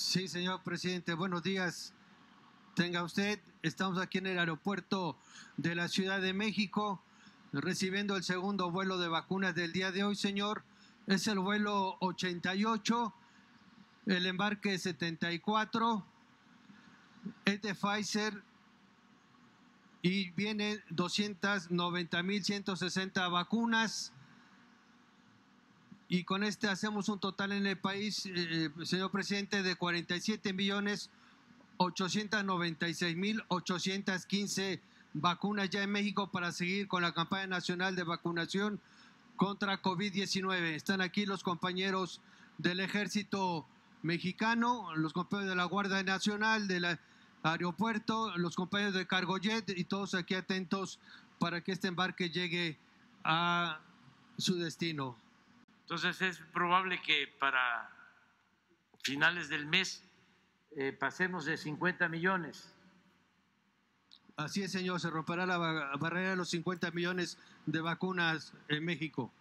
Sí, señor presidente, buenos días. Tenga usted, estamos aquí en el aeropuerto de la Ciudad de México, recibiendo el segundo vuelo de vacunas del día de hoy, señor. Es el vuelo 88, el embarque 74, es de Pfizer y viene 290.160 vacunas. Y con este hacemos un total en el país, eh, señor presidente, de 47 millones 896 mil 815 vacunas ya en México para seguir con la campaña nacional de vacunación contra COVID-19. Están aquí los compañeros del ejército mexicano, los compañeros de la Guardia Nacional, del aeropuerto, los compañeros de Cargojet y todos aquí atentos para que este embarque llegue a su destino. Entonces es probable que para finales del mes eh, pasemos de 50 millones. Así es, señor, se romperá la barrera de los 50 millones de vacunas en México.